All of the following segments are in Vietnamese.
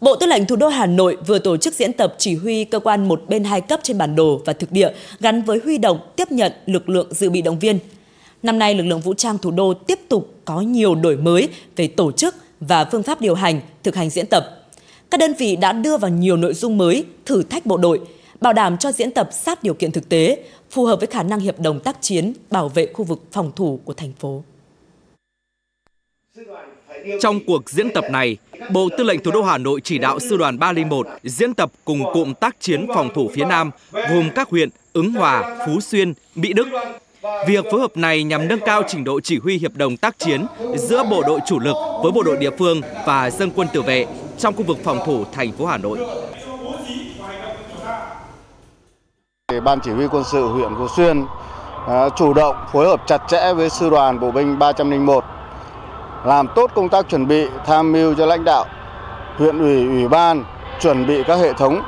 Bộ Tư lệnh Thủ đô Hà Nội vừa tổ chức diễn tập chỉ huy cơ quan một bên hai cấp trên bản đồ và thực địa gắn với huy động tiếp nhận lực lượng dự bị động viên. Năm nay, lực lượng vũ trang thủ đô tiếp tục có nhiều đổi mới về tổ chức và phương pháp điều hành, thực hành diễn tập. Các đơn vị đã đưa vào nhiều nội dung mới, thử thách bộ đội, bảo đảm cho diễn tập sát điều kiện thực tế, phù hợp với khả năng hiệp đồng tác chiến, bảo vệ khu vực phòng thủ của thành phố. Trong cuộc diễn tập này, Bộ Tư lệnh Thủ đô Hà Nội chỉ đạo Sư đoàn 301 diễn tập cùng cụm tác chiến phòng thủ phía Nam gồm các huyện Ứng Hòa, Phú Xuyên, Mỹ Đức. Việc phối hợp này nhằm nâng cao trình độ chỉ huy hiệp đồng tác chiến giữa bộ đội chủ lực với bộ đội địa phương và dân quân tự vệ trong khu vực phòng thủ thành phố Hà Nội. Ban chỉ huy quân sự huyện Phú Xuyên à, chủ động phối hợp chặt chẽ với sư đoàn bộ binh 301 làm tốt công tác chuẩn bị tham mưu cho lãnh đạo huyện ủy ủy ban chuẩn bị các hệ thống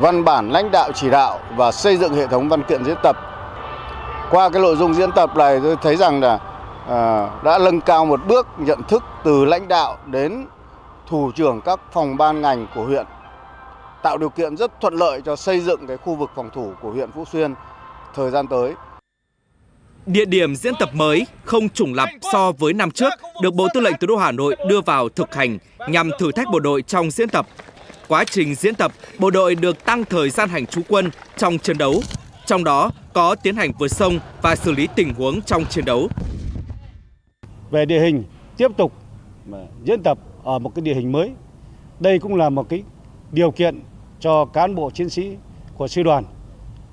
văn bản lãnh đạo chỉ đạo và xây dựng hệ thống văn kiện diễn tập qua cái nội dung diễn tập này tôi thấy rằng là à, đã nâng cao một bước nhận thức từ lãnh đạo đến thủ trưởng các phòng ban ngành của huyện tạo điều kiện rất thuận lợi cho xây dựng cái khu vực phòng thủ của huyện Phú Xuyên thời gian tới. Địa điểm diễn tập mới không trùng lặp so với năm trước được Bộ Tư lệnh Thủ đô Hà Nội đưa vào thực hành nhằm thử thách bộ đội trong diễn tập. Quá trình diễn tập, bộ đội được tăng thời gian hành trú quân trong chiến đấu, trong đó có tiến hành vượt sông và xử lý tình huống trong chiến đấu. Về địa hình, tiếp tục diễn tập ở một cái địa hình mới. Đây cũng là một cái điều kiện cho cán bộ chiến sĩ của sư đoàn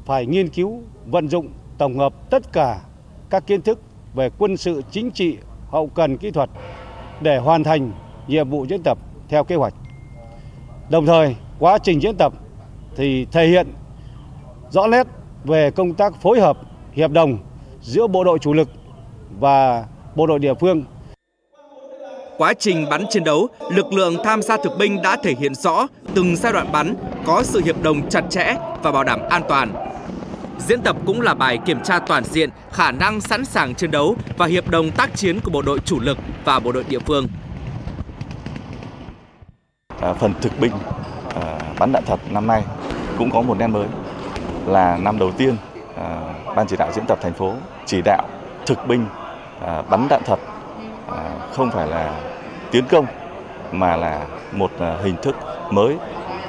phải nghiên cứu, vận dụng, tổng hợp tất cả các kiến thức về quân sự chính trị, hậu cần kỹ thuật để hoàn thành nhiệm vụ diễn tập theo kế hoạch. Đồng thời, quá trình diễn tập thì thể hiện rõ nét về công tác phối hợp, hiệp đồng giữa bộ đội chủ lực và bộ đội địa phương. Quá trình bắn chiến đấu, lực lượng tham gia thực binh đã thể hiện rõ từng giai đoạn bắn có sự hiệp đồng chặt chẽ và bảo đảm an toàn, Diễn tập cũng là bài kiểm tra toàn diện khả năng sẵn sàng chiến đấu và hiệp đồng tác chiến của bộ đội chủ lực và bộ đội địa phương. À, phần thực binh à, bắn đạn thật năm nay cũng có một nét mới là năm đầu tiên à, ban chỉ đạo diễn tập thành phố chỉ đạo thực binh à, bắn đạn thật à, không phải là tiến công mà là một à, hình thức mới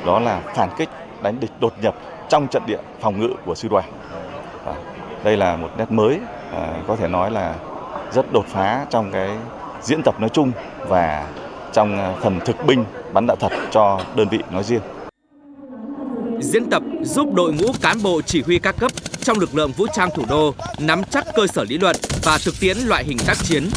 đó là phản kích đánh địch đột nhập trong trận địa phòng ngự của sư đoàn. À, đây là một nét mới à, có thể nói là rất đột phá trong cái diễn tập nói chung và trong à, phần thực binh bắn đạn thật cho đơn vị nói riêng. Diễn tập giúp đội ngũ cán bộ chỉ huy các cấp trong lực lượng vũ trang thủ đô nắm chắc cơ sở lý luận và thực tiễn loại hình tác chiến.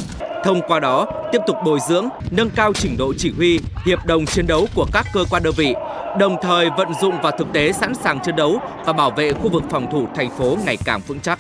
Thông qua đó, tiếp tục bồi dưỡng, nâng cao trình độ chỉ huy, hiệp đồng chiến đấu của các cơ quan đơn vị, đồng thời vận dụng vào thực tế sẵn sàng chiến đấu và bảo vệ khu vực phòng thủ thành phố ngày càng vững chắc.